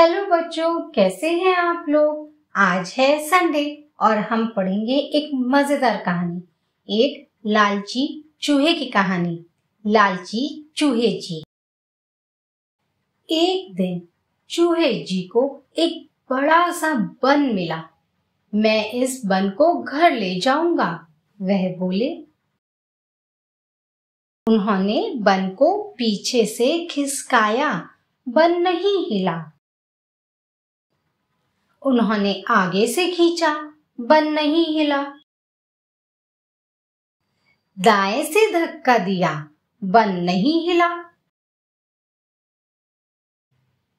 Hello बच्चों, कैसे हैं आप लोग? आज है संडे और हम पढ़ेंगे एक मज़ेदार कहानी। एक लालची चूहे की कहानी। लालची चूहे जी। एक दिन चूहे जी को एक बड़ा सा बन मिला। मैं इस बन को घर ले जाऊँगा, वह बोले। उन्होंने बन को पीछे से खिसकाया, बन नहीं हिला। उन्होंने आगे से खींचा, बन नहीं हिला। दाएँ से धक्का दिया, बन नहीं हिला।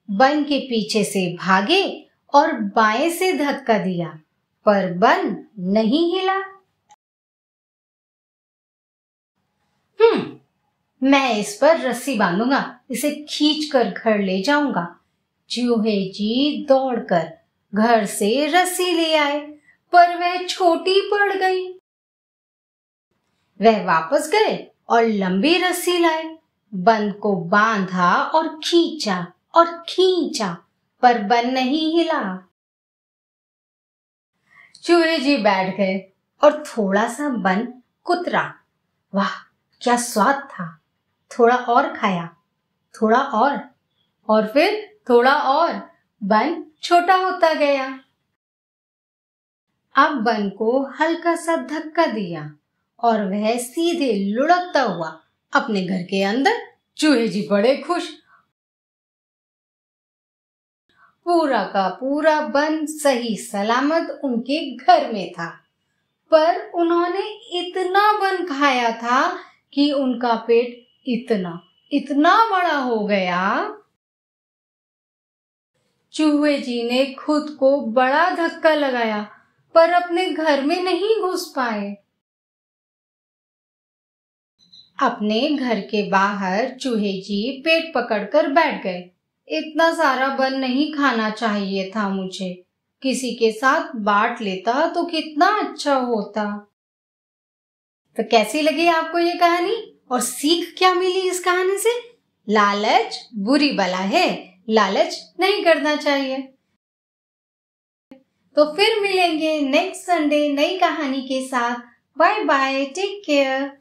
बन के पीछे से भागे और बाएँ से धक्का दिया, पर बन नहीं हिला। हम्म मैं इस पर रस्सी बांधूँगा, इसे खींच कर घर ले जाऊँगा। चूहे जी दौड़कर घर से रस्सी ले आए, पर वह छोटी पड़ गई। वह वापस गए और लंबी रस्सी लाए। बंद को बांधा और खींचा और खींचा, पर बन नहीं हिला। चूहे जी बैठ गए और थोड़ा सा बन कुतरा। वाह, क्या स्वाद था। थोड़ा और खाया, थोड़ा और और फिर थोड़ा और। बन छोटा होता गया। अब बन को हल्का सा धक्का दिया और वह सीधे लुढ़कता हुआ अपने घर के अंदर चूहे जी बड़े खुश। पूरा का पूरा बन सही सलामत उनके घर में था, पर उन्होंने इतना बन खाया था कि उनका पेट इतना इतना बड़ा हो गया चूहे जी ने खुद को बड़ा धक्का लगाया, पर अपने घर में नहीं घुस पाए। अपने घर के बाहर चूहे जी पेट पकड़कर बैठ गए। इतना सारा बन नहीं खाना चाहिए था मुझे। किसी के साथ बांट लेता तो कितना अच्छा होता। तो कैसी लगी आपको ये कहानी? और सीख क्या मिली इस कहानी से? लालच बुरी बला है। लालच नहीं करना चाहिए। तो फिर मिलेंगे नेक्स्ट संडे नई कहानी के साथ। Bye bye take care